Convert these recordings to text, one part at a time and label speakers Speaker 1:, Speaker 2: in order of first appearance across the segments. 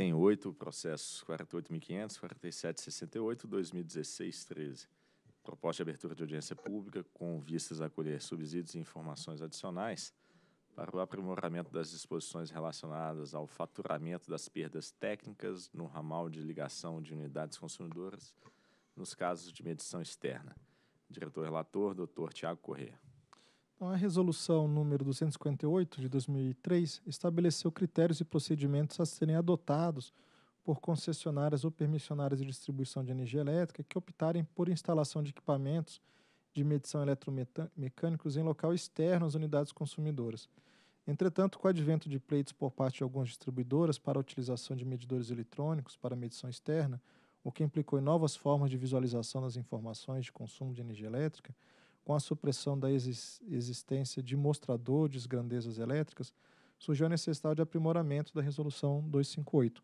Speaker 1: tem oito processos, 48.500, 4768, 2016, 13. Proposta de abertura de audiência pública com vistas a colher subsídios e informações adicionais para o aprimoramento das disposições relacionadas ao faturamento das perdas técnicas no ramal de ligação de unidades consumidoras nos casos de medição externa. Diretor-relator, doutor Tiago Corrêa.
Speaker 2: Então, a resolução número 258 de 2003 estabeleceu critérios e procedimentos a serem adotados por concessionárias ou permissionárias de distribuição de energia elétrica que optarem por instalação de equipamentos de medição eletromecânicos em local externo às unidades consumidoras. Entretanto, com o advento de pleitos por parte de algumas distribuidoras para a utilização de medidores eletrônicos para medição externa, o que implicou em novas formas de visualização das informações de consumo de energia elétrica, com a supressão da existência de mostradores de grandezas elétricas, surgiu a necessidade de aprimoramento da Resolução 258,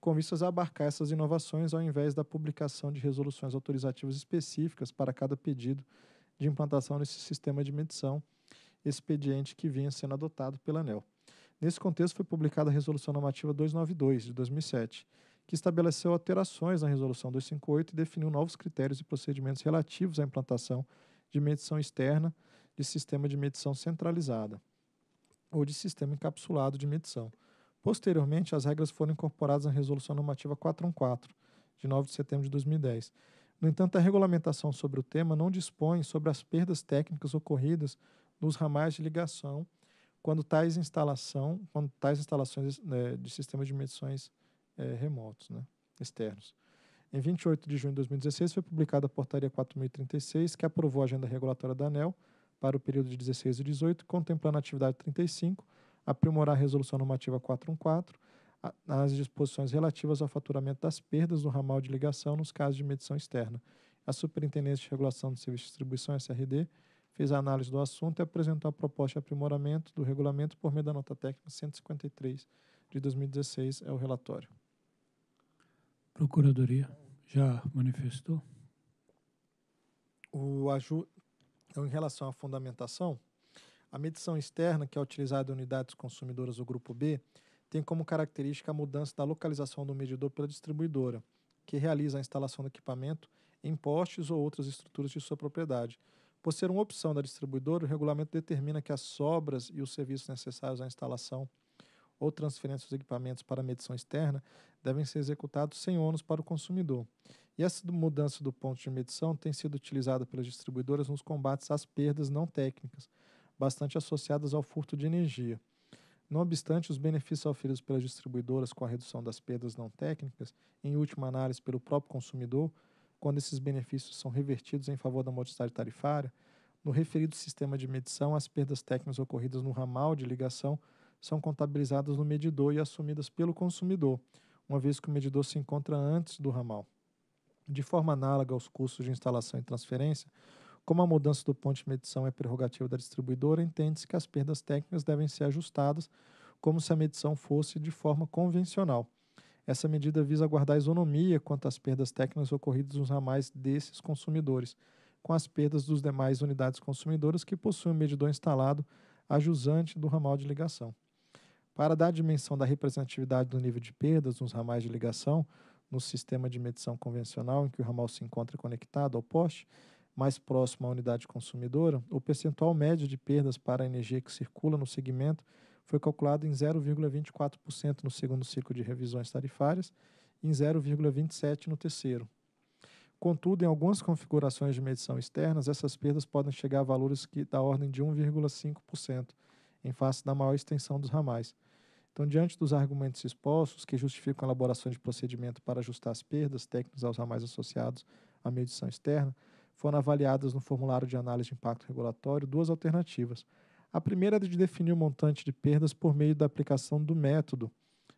Speaker 2: com vistas a abarcar essas inovações ao invés da publicação de resoluções autorizativas específicas para cada pedido de implantação desse sistema de medição, expediente que vinha sendo adotado pela ANEL. Nesse contexto, foi publicada a Resolução Normativa 292, de 2007, que estabeleceu alterações na Resolução 258 e definiu novos critérios e procedimentos relativos à implantação de medição externa de sistema de medição centralizada ou de sistema encapsulado de medição. Posteriormente, as regras foram incorporadas na Resolução Normativa 414, de 9 de setembro de 2010. No entanto, a regulamentação sobre o tema não dispõe sobre as perdas técnicas ocorridas nos ramais de ligação quando tais instalação, quando tais instalações né, de sistemas de medições é, remotos, né, externos. Em 28 de junho de 2016, foi publicada a Portaria 4036, que aprovou a agenda regulatória da ANEL para o período de 16 e 18, contemplando a atividade 35, aprimorar a Resolução Normativa 414, nas disposições relativas ao faturamento das perdas do ramal de ligação nos casos de medição externa. A Superintendência de Regulação de Serviços de Distribuição, SRD, fez a análise do assunto e apresentou a proposta de aprimoramento do regulamento por meio da nota técnica 153 de 2016, é o relatório.
Speaker 3: Procuradoria já manifestou?
Speaker 2: O aju... Então, em relação à fundamentação, a medição externa, que é utilizada em unidades consumidoras do grupo B, tem como característica a mudança da localização do medidor pela distribuidora, que realiza a instalação do equipamento em postes ou outras estruturas de sua propriedade. Por ser uma opção da distribuidora, o regulamento determina que as sobras e os serviços necessários à instalação ou transferência dos equipamentos para medição externa devem ser executados sem ônus para o consumidor. E essa mudança do ponto de medição tem sido utilizada pelas distribuidoras nos combates às perdas não técnicas, bastante associadas ao furto de energia. Não obstante, os benefícios oferidos pelas distribuidoras com a redução das perdas não técnicas, em última análise pelo próprio consumidor, quando esses benefícios são revertidos em favor da modicidade tarifária, no referido sistema de medição, as perdas técnicas ocorridas no ramal de ligação são contabilizadas no medidor e assumidas pelo consumidor, uma vez que o medidor se encontra antes do ramal. De forma análoga aos custos de instalação e transferência, como a mudança do ponto de medição é prerrogativa da distribuidora, entende-se que as perdas técnicas devem ser ajustadas como se a medição fosse de forma convencional. Essa medida visa guardar isonomia quanto às perdas técnicas ocorridas nos ramais desses consumidores, com as perdas dos demais unidades consumidoras que possuem o medidor instalado a jusante do ramal de ligação. Para dar a dimensão da representatividade do nível de perdas nos ramais de ligação, no sistema de medição convencional em que o ramal se encontra conectado ao poste, mais próximo à unidade consumidora, o percentual médio de perdas para a energia que circula no segmento foi calculado em 0,24% no segundo ciclo de revisões tarifárias e em 0,27% no terceiro. Contudo, em algumas configurações de medição externas, essas perdas podem chegar a valores que, da ordem de 1,5%, em face da maior extensão dos ramais. Então, diante dos argumentos expostos, que justificam a elaboração de procedimento para ajustar as perdas técnicas aos ramais associados à medição externa, foram avaliadas no formulário de análise de impacto regulatório duas alternativas. A primeira é de definir o montante de perdas por meio da aplicação do método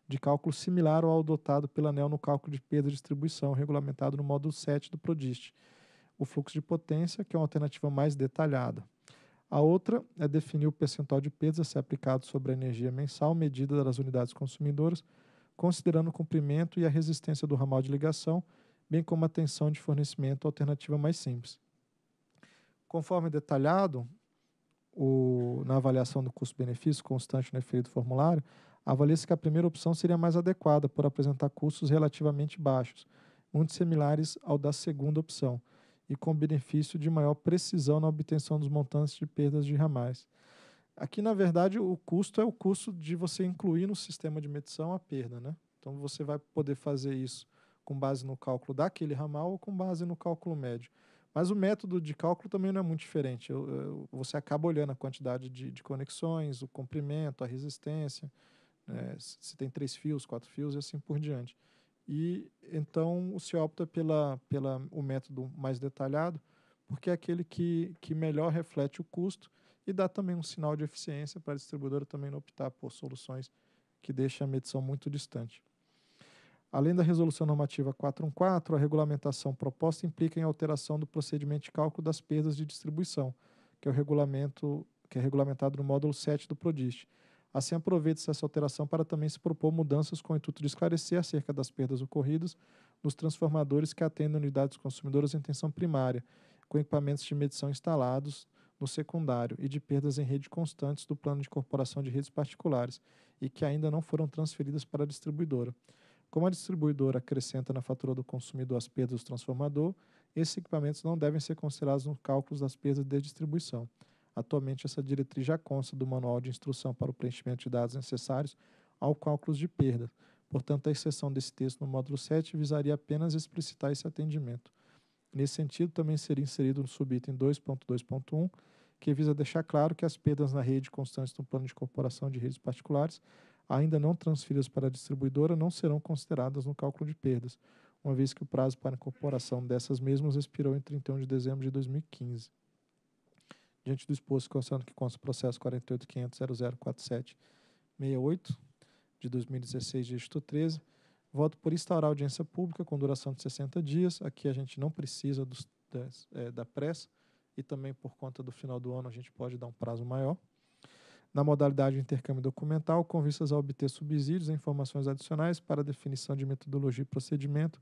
Speaker 2: de cálculo similar ao adotado pela ANEL no cálculo de perda de distribuição, regulamentado no módulo 7 do PRODIST. O fluxo de potência, que é uma alternativa mais detalhada. A outra é definir o percentual de perdas a ser aplicado sobre a energia mensal medida das unidades consumidoras, considerando o comprimento e a resistência do ramal de ligação, bem como a tensão de fornecimento alternativa mais simples. Conforme detalhado o, na avaliação do custo-benefício constante no referido formulário, Avalia-se que a primeira opção seria mais adequada, por apresentar custos relativamente baixos, muito similares ao da segunda opção, e com benefício de maior precisão na obtenção dos montantes de perdas de ramais. Aqui, na verdade, o custo é o custo de você incluir no sistema de medição a perda. Né? Então, você vai poder fazer isso com base no cálculo daquele ramal ou com base no cálculo médio. Mas o método de cálculo também não é muito diferente. Eu, eu, você acaba olhando a quantidade de, de, conexões, o comprimento, a resistência, né, se tem três fios, quatro fios e assim por diante. E então se opta pela, pela o método mais detalhado, porque é aquele que, que melhor reflete o custo e dá também um sinal de eficiência para a distribuidora também não optar por soluções que deixam a medição muito distante. Além da Resolução Normativa 414, a regulamentação proposta implica em alteração do procedimento de cálculo das perdas de distribuição, que é o regulamento que é regulamentado no módulo 7 do PRODIST. Assim, aproveita-se essa alteração para também se propor mudanças com o intuito de esclarecer acerca das perdas ocorridas nos transformadores que atendem unidades consumidoras em tensão primária, com equipamentos de medição instalados no secundário e de perdas em rede constantes do plano de incorporação de redes particulares e que ainda não foram transferidas para a distribuidora. Como a distribuidora acrescenta na fatura do consumidor as perdas do transformador, esses equipamentos não devem ser considerados nos cálculos das perdas de distribuição. Atualmente, essa diretriz já consta do Manual de Instrução para o Preenchimento de Dados Necessários ao cálculo de perda. Portanto, a exceção desse texto no módulo 7 visaria apenas explicitar esse atendimento. Nesse sentido, também seria inserido no subitem 2.2.1, que visa deixar claro que as perdas na rede constantes do plano de incorporação de redes particulares ainda não transferidas para a distribuidora não serão consideradas no cálculo de perdas, uma vez que o prazo para incorporação dessas mesmas expirou em 31 de dezembro de 2015. Diante do exposto, considerando que consta o processo 48.500.004768 de 2016, dígito 13, voto por instaurar audiência pública com duração de 60 dias. Aqui a gente não precisa dos, das, é, da pressa e também por conta do final do ano a gente pode dar um prazo maior na modalidade de intercâmbio documental, com vistas a obter subsídios e informações adicionais para definição de metodologia e procedimento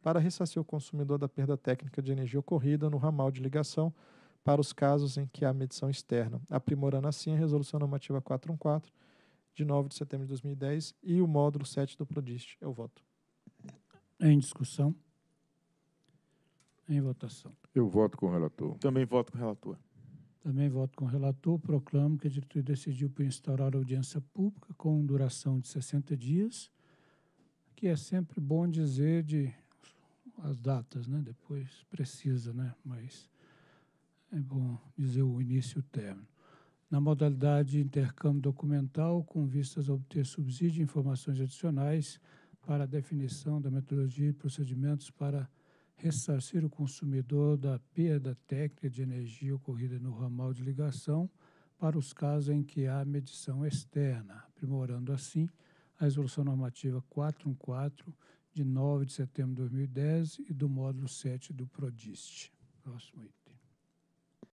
Speaker 2: para ressarcir o consumidor da perda técnica de energia ocorrida no ramal de ligação para os casos em que há medição externa, aprimorando assim a Resolução Normativa 414, de 9 de setembro de 2010, e o módulo 7 do PRODIST. Eu voto.
Speaker 3: Em discussão. Em votação.
Speaker 4: Eu voto com o relator.
Speaker 5: Também voto com o relator.
Speaker 3: Também voto com o relator. Proclamo que a diretoria decidiu por instaurar audiência pública com duração de 60 dias, que é sempre bom dizer de as datas, né? Depois precisa, né? Mas é bom dizer o início e o término. Na modalidade de intercâmbio documental, com vistas a obter subsídio e informações adicionais para a definição da metodologia e procedimentos para ressarcir o consumidor da perda técnica de energia ocorrida no ramal de ligação para os casos em que há medição externa, aprimorando assim a Resolução Normativa 414 de 9 de setembro de 2010 e do módulo 7 do PRODIST. Próximo item.